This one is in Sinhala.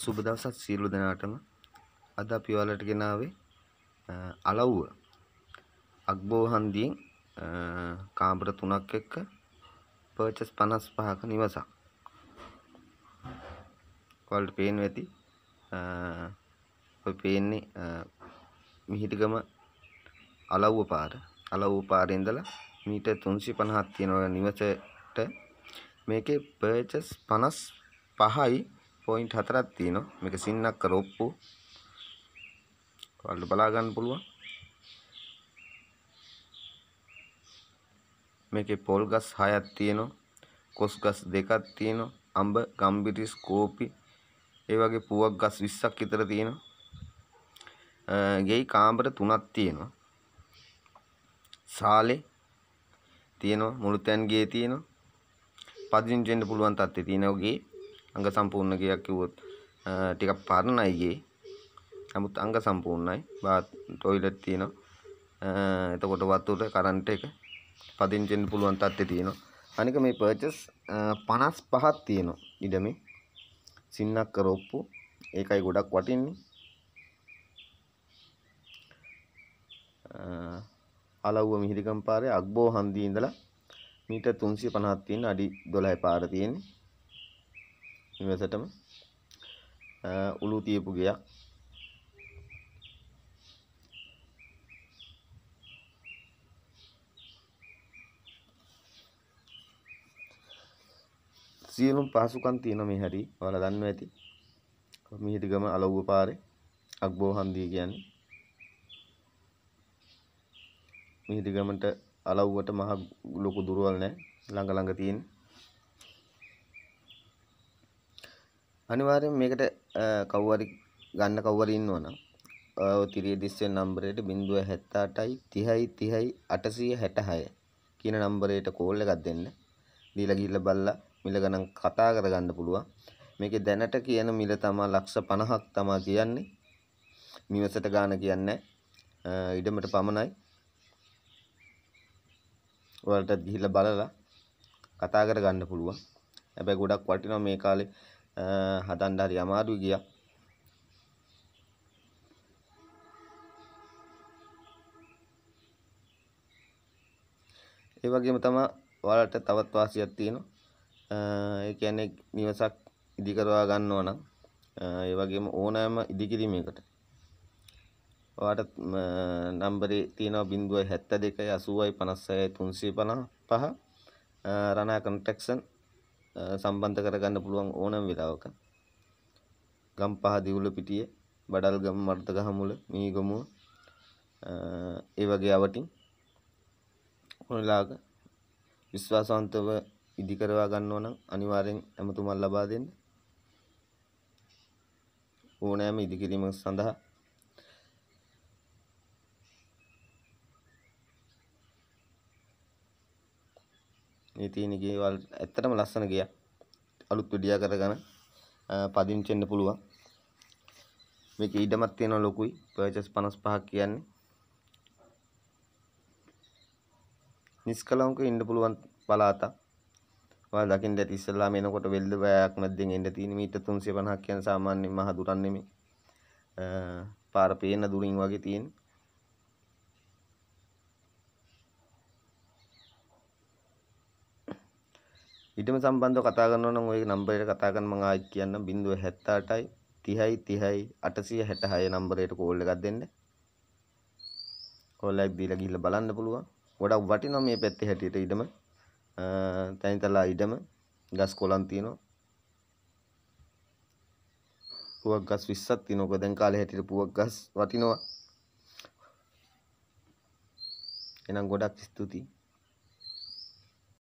සුබ දවසක් සියලු දෙනාටම අද අපි ඔයාලට ගෙනාවේ අලව්ව අග්බෝ හන්දියෙන් කාමර තුනක් එක්ක පර්චස් 55ක නිවසක්. ඔයාලට පේනවා ඇති ඔය පේන්නේ මිහිටිගම අලව්ව පාර. අලව්ව පාරේ ඉඳලා මීටර් 350ක් තියෙන ඔය නිවසට මේකේ පර්චස් 55යි පොයින්ට් හතරක් තියෙනවා. මේක සින්නක්ක රොප්පු. ඔයාලට බලා ගන්න පුළුවන්. මේකේ පොල් ගස් 6ක් තියෙනවා. කොස් ගස් දෙකක් තියෙනවා. අඹ, ගම්බිරිස්, කෝපි ඒ වගේ පුවක් ගස් 20ක් විතර තියෙනවා. ගෙයි කාමර තුනක් තියෙනවා. සාලේ තියෙනවා මුළු තැන් ගේ තියෙනවා. පදිංචි වෙන්න පුළුවන් තත්ත්වේ තියෙනවා ගේ. අංග සම්පූර්ණ ගයක් කිව්වොත් ටිකක් පරණයි ගේ. නමුත් අංග සම්පූර්ණයි. බාත් টয়ලට් තියෙනවා. එතකොට වතුර කරන්ට් එක පදිංචි වෙන්න පුළුවන් තත්ත්වේ තියෙනවා. අනික මේ පර්චස් 55ක් තියෙනවා ඉඩමේ. සින්නක්ක රොප්පු ඒකයි ගොඩක් වටින්නේ. අලව්ව මිහිරිකම් පාරේ අග්බෝ හන්දියේ ඉඳලා මීටර් 350ක් තියෙන අඩි 12 පාර තියෙන්නේ. නිවසටම උළු තියපු ගයක්. සියලුම පහසුකම් තියෙන මේ හැටි ඔයාලා දන්නවා ඇති. මිහිදිගම අලව්ව පාරේ අග්බෝ හන්දිය කියන්නේ. මිහිදිගමට අලව්වට මහ ලොකු දුරවල් නැහැ. ළඟ ළඟ තියෙන්නේ. අනිවාර්යෙන් මේකට කවුරු ගන්න කවුරු ඉන්නවනම් ඔය තිරිය දිස්සේ නම්බරයට 078යි 30යි 30යි 866 කියන නම්බරයට කෝල් එකක් දෙන්න. දීලා ගිහිල්ලා බලලා මිල ගණන් කතා කරගන්න පුළුවන්. මේකේ දැනට කියන මිල තමයි ලක්ෂ 50ක් තමයි කියන්නේ. නිවසට ගාන කියන්නේ ඉඩමට පමණයි. ඔයාලට ගිහිල්ලා බලලා කතා කරගන්න පුළුවන්. හැබැයි ගොඩක් වටිනවා මේ කාලේ හදන්න හරි අමාරුයි ගියා. ඒ වගේම තමයි ඔයාලට තවත් වාසියක් තියෙනවා. Eh, ඒ කියන්නේ නිවසක් ඉදි කරවා ගන්නවා නම් eh, ඒ වගේම ඕනෑම ඉදිකිරීමකට ඔයාලට eh, නම්බරේ තියෙනවා 072 80යි 56යි 355 රණා කන්ට්‍රැක්ෂන් සම්බන්ධ කරගන්න පුළුවන් ඕනම වෙලාවක. ගම්පහ දිවුල පිටිය, බඩල්ගම මර්ධගහමුල, මීගමුව ඒ වගේ අවටින් ඕනලාක විශ්වාසවන්තව ඉදි කරවා ගන්නවා නම් අනිවාර්යෙන් ඇමතුමක් ලබා දෙන්න. ඕනෑම ඉදිකිරීම සඳහා මේ තියෙන ගේ වල ඇත්තටම ලස්සන ගයක්. අලුත් විඩියා කරගෙන පදිංචි වෙන්න පුළුවන්. මේක ඊඩමක් තියෙන ලොකුයි. පර්චස් 55ක් කියන්නේ. නිස්කලංක ඉන්න පුළුවන් පළාතක්. ඔයාලා දකින්න ඇති ඉස්සල්ලාම එනකොට වෙල්ද බෑයක් මැද්දෙන් එන්න තියෙන මීටර් 350ක් කියන සාමාන්‍ය මහ දුරක් නෙමෙයි. පාර පේන දුරින් වගේ තියෙන. ඊටම සම්බන්ධව කතා කරනවා නම් ওই නම්බරයට කතා කරන්න මම ආයෙත් කියන්නම් 078යි 30යි 30යි 866 නම්බරයට කෝල් එකක් දෙන්න. කෝල් එකක් දීලා ගිහිල්ලා බලන්න පුළුවන්. ගොඩක් වටිනවා මේ පැත්තේ හැටියට ඉඩම. තැනිතලා ඉඩම ගස් කොළන් තියෙනවා. පුවක් ගස් 20ක් තියෙනවා. දැන් කාලේ හැටියට පුවක් ගස් වටිනවා. එහෙනම් ගොඩක් ස්තුතියි.